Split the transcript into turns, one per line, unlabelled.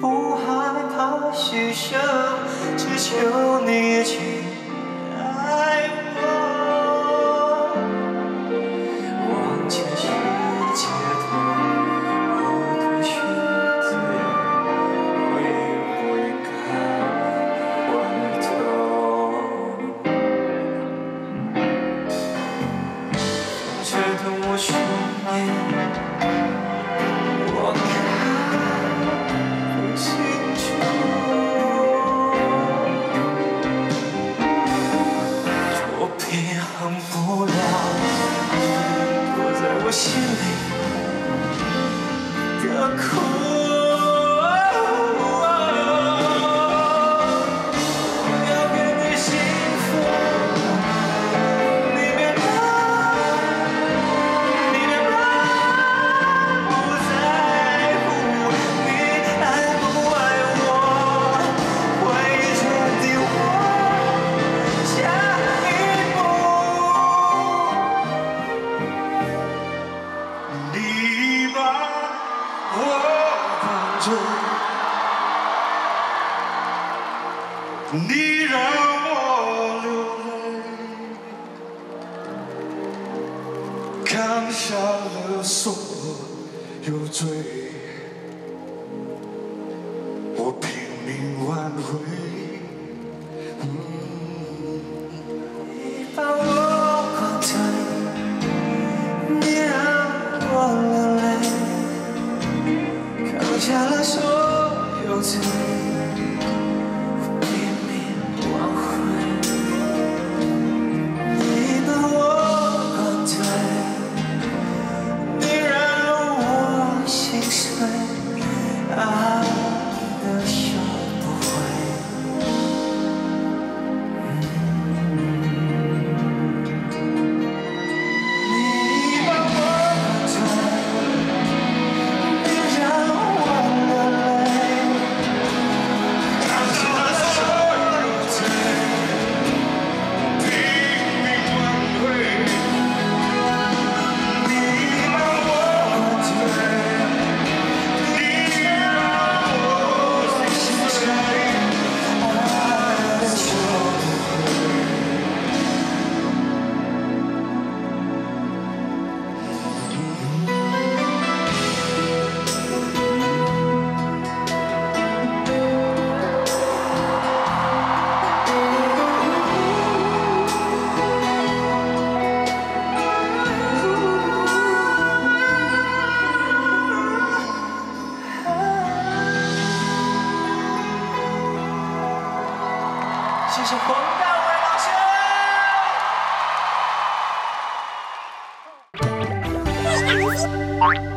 不害怕牺牲，只求你去爱我。忘记一切，孤独寻醉，会不会看回头？却痛我双眼。忘不了。你在我心里的苦你让我流泪，扛下了所有罪，我拼命挽回。你把我灌醉，你让我流泪。I 谢谢冯大伟老师。